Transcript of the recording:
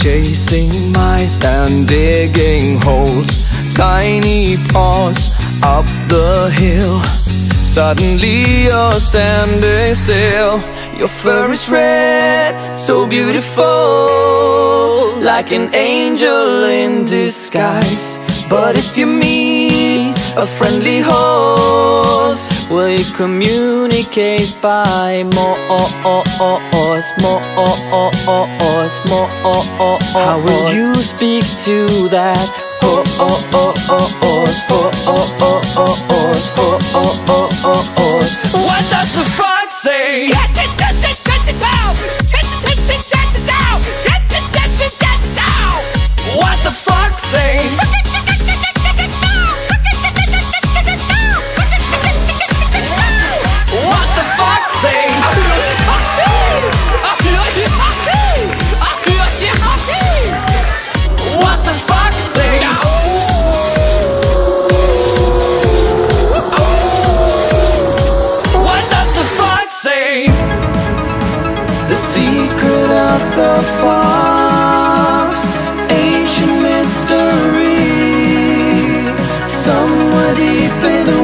Chasing mice and digging holes. Tiny paws up the hill. Suddenly you're standing still. Your fur is red, so beautiful, like an angel in disguise. But if you meet a friendly horse, Will you communicate by more voice, more? How will you speak to that? Oh oh oh. What does the fox say? deep in the